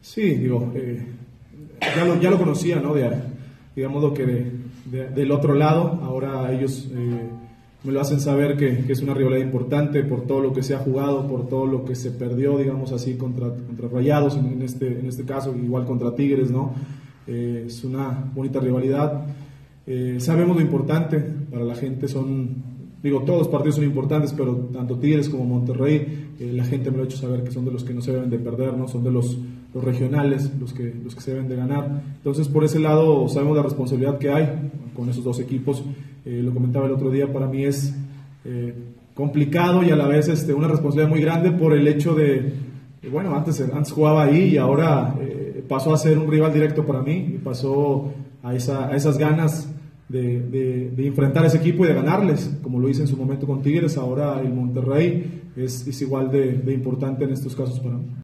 Sí, digo, eh, ya, lo, ya lo conocía, ¿no? De, digamos lo que de, del otro lado, ahora ellos eh, me lo hacen saber que, es una rivalidad importante por todo lo que se ha jugado, por todo lo que se perdió, digamos así, contra, contra Rayados en, este, en este caso, igual contra Tigres, ¿no? Eh, es una bonita rivalidad. Eh, sabemos lo importante para la gente, son digo, todos los partidos son importantes, pero tanto Tigres como Monterrey, la gente me lo ha hecho saber que son de los que no se deben de perder, ¿no? Son de los, los regionales, los que, los que se deben de ganar. Entonces, por ese lado, sabemos la responsabilidad que hay con esos dos equipos. Eh, lo comentaba el otro día, para mí es eh, complicado y a la vez este, una responsabilidad muy grande por el hecho de, bueno, antes, antes jugaba ahí y ahora pasó a ser un rival directo para mí y pasó a, esa, a esas ganas de, enfrentar a ese equipo y de ganarles, como lo hice en su momento con Tigres, ahora el Monterrey es, igual de importante en estos casos para mí.